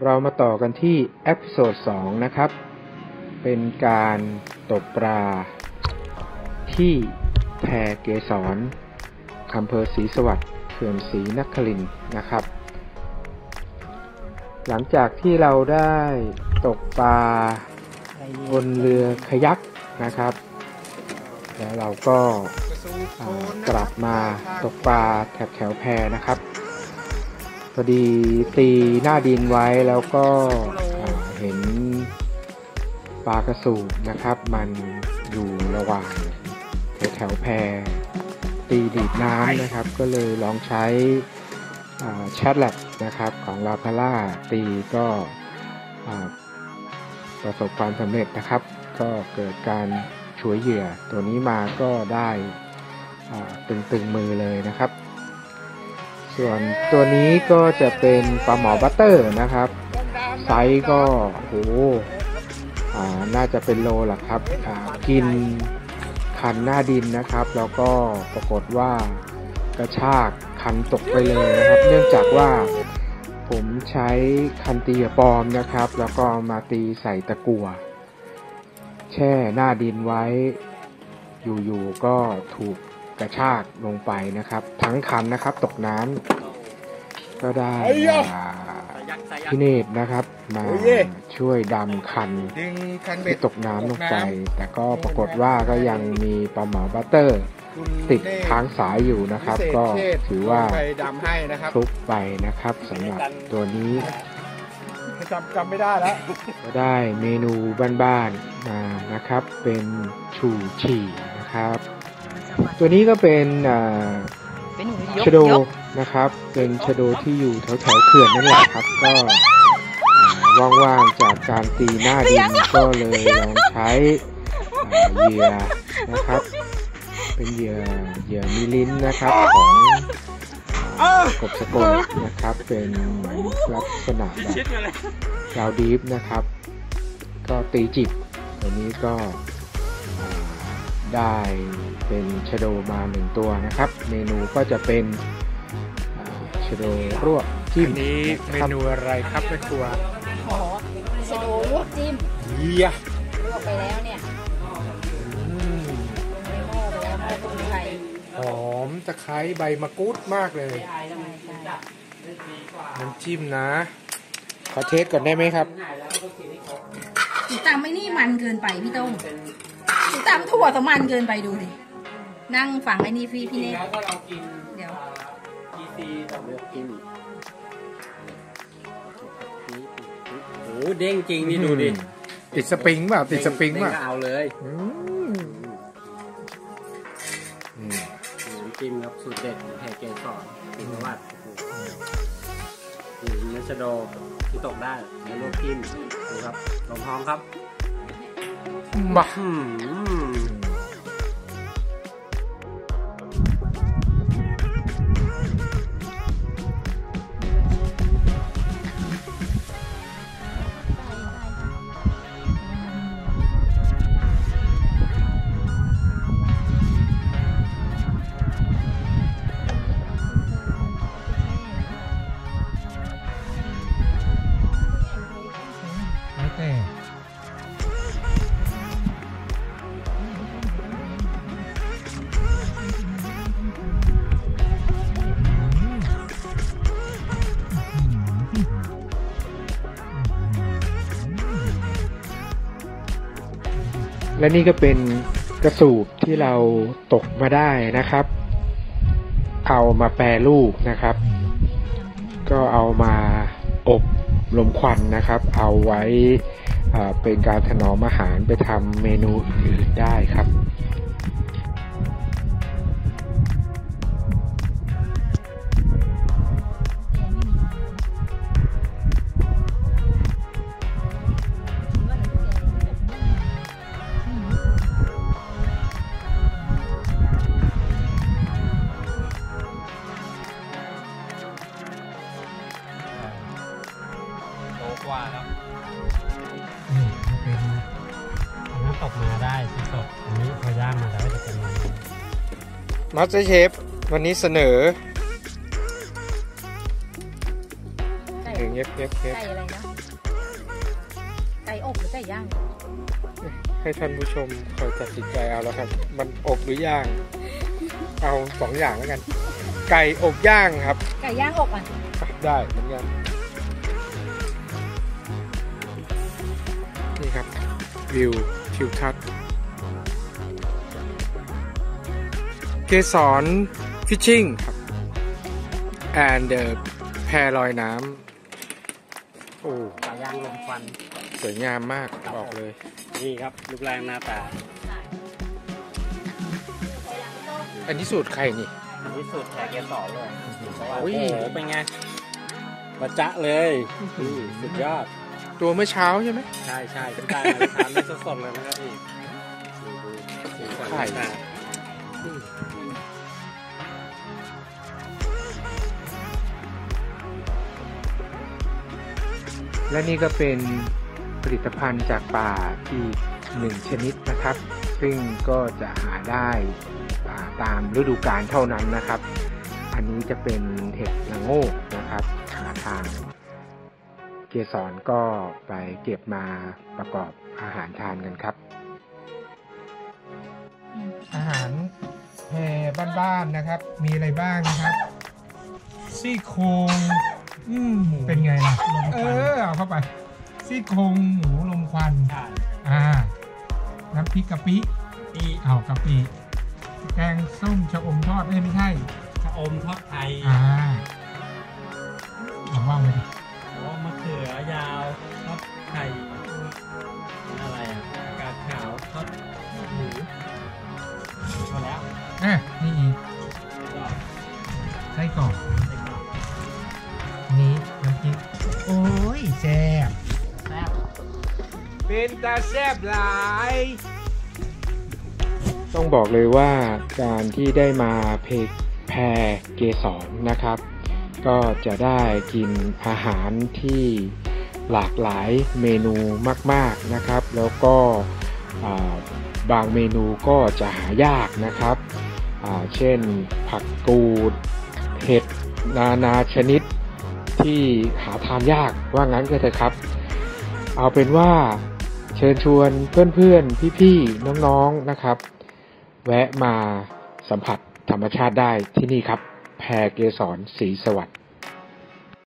เรามาต่อกันที่ episode 2นะครับ เป็นการตกปลา ที่แพเกษรอำเภอศรีสวัสดิ์เขื่อนศรีนครินทร์นะครับ หลังจากที่เราได้ตกปลาบนเรือคายักนะครับ แล้วเราก็กลับมาตกปลาแถบแถวแพนะครับ พอดีตีหน้าดินไว้แล้วก็เห็นปลากระสูบนะครับ มันอยู่ระหว่างแถวแถวแพตีดีดน้ำนะครับ ก็เลยลองใช้แชทแลบนะครับของลาพาร่าตีก็ประสบความสำเร็จนะครับ ก็เกิดการด้วยเหยื่อตัวนี้มาก็ได้อ่าตึงๆมือเลยนะครับ ส่วนตัวนี้ก็จะเป็นปลาหมอบัตเตอร์นะครับ ไซส์ก็โหอ่าน่าจะเป็นโลแหละครับกินคันหน้าดินนะครับ แล้วก็ปรากฏว่ากระชากคันตกไปเลยนะครับ เนื่องจากว่าผมใช้คันตีปลอมนะครับ แล้วก็มาตีใส่ตะกั่วแช่หน้าดินไว้ อยู่ๆก็ถูก กระชากลงไปนะครับ ทั้งคันนะครับ ตกน้ำก็ได้อ่าพี่เนตรนะครับ มาช่วยดำคันดึงคันเบ็ที่ดตกน้ำลงไป แต่ก็ปรากฏว่าก็ยังมีปลาหมอบัตเตอร์คุณติดเนธค้างสายอยู่นะครับพิเศษก็เทศถือว่าไปดำให้นะครับคลุกไปนะครับสำหรับตัวนี้จำจำไม่ได้แล้วก็ได้เมนูบ้านๆมานะครับ เป็นชูชีนะครับ ตัวนี้ก็เป็นอ่าเป็นหนูยกชะโดยกนะครับ เป็นชะโดที่อยู่แถวแถวๆเขื่อนนั่นแหละครับ ก็อ่าว่างๆจากการตีหน้าดินก็เลยลองใช้อ่าเหยื่อนะครับ เป็นเหยื่อเหยื่อมิลินนะครับของกบสกลนะครับ เป็นเหมือนลักษณะแบบดาวดีฟนะครับ ก็ตีจิบตัวนี้ก็อ่า ได้เป็นชะโดมาหนึ่งตัวนะครับ เมนูก็จะเป็นอ่าชะโดรวกจิ้มอันนี้เมนะครับนูอะไรครับแม่ครัวขอชะโดลวกจิ้มเยี่ยลวกไปแล้วเนี่ยอืมลงในหม้อไปแล้วหม้อต้มไข่หอมตะไคร้ใบมะกรูดมากเลยใช่ใช่น้ำจิ้มนะ ขอเทสก่อนได้ไหมครับสีตำไม่นี่มันเกินไปพี่ต้งสี ตำถั่วสมันเกินไปดูดิ นั่งฝังไอ้นี่พี่พี่เนทเดี๋ยวโอ้โหเด้งจริงนี่ดูดิติดสปริงเปล่าติดสปริงเด้เปล่าก็เอาเลยอืมอืมน้ำจิ้มครับสูตรเด็ดของแพรเกสรถึงวัดนี่เนื้อชะโดที่ตกได้แล้วลวกจิ้มดูครับลองท้องครับมา และนี่ก็เป็นกระสูบที่เราตกมาได้นะครับ เอามาแปรรูปนะครับ ก็เอามาอบลมควันนะครับ เอาไว้เป็นการถนอมอาหารไปทำเมนูอื่นได้ครับ ตกมาได้สดๆอันนี้พอย่างมาแล้วจะเป็นมันมาสเตอร์เชฟวันนี้เสนอถึงเงียบเงียบเงียบไก่อะไรนะ ไก่อบหรือไก่ย่าง ให้ท่านผู้ชมคอยตัดสินใจเอาแล้วครับ มันอบหรือย่าง เอาสองอย่างแล้วกัน ไก่อบย่างครับ ไก่ย่างอบอะ ได้เหมือนกันนี่ครับวิว ทิวทัศน์ เกสรฟิชชิ่งครับ and the แพลอยน้ำโอ้ปลาย่างลมควัน สวยงามมากบอกเลย นี่ครับรูปร่างหน้าตา อันนี้สูตรใครนี่อันนี้สูตรแขกเกสรเลยโอ้โอ้ยโหเป็นไงประจะเลยอืมสุดยอด ตัวเมื่อเช้าใช่ไหมใช่ใช่ได้มาทานไม่สดๆเลยนะครับพี่ไข่และนี่ก็เป็นผลิตภัณฑ์จากป่าอีกหนึ่งชนิดนะครับ ซึ่งก็จะหาได้อ่าตามฤดูกาลเท่านั้นนะครับ อันนี้จะเป็นเห็ดละโงกนะครับหาทาง เกสรก็ไปเก็บมาประกอบอาหารทานกันครับ อาหารแพรบ้านๆนะครับ มีอะไรบ้างนะครับ ซี่โครงอืมเป็นไงล่ะเออเอาเข้าไป ซี่โครงหมูลมควันใช่อ่าน้ำพริกกะปิพี่เอากะปิแกงส้มชะอมทอดเอ้ยไม่ใช่ชะอมทอดไทยอ่าเอาว่างไปดิ ยแซ่บแซ่บเป็นตาแซ่บหลาย ต้องบอกเลยว่าการที่ได้มาเพแพรเกสรนะครับ ก็จะได้กินอาหารที่หลากหลายเมนูมาก ๆนะครับ แล้วก็อ่าบางเมนูก็จะหายากนะครับอ่าเช่นผักกูด เห็ดนานาชนิด ที่หาทานยากว่างั้นก็เถอะครับ เอาเป็นว่าเชิญชวนเพื่อนๆ พี่ๆ น้องๆ นะครับ แวะมาสัมผัสธรรมชาติได้ที่นี่ครับ แพรเกสรศรีสวัสดิ์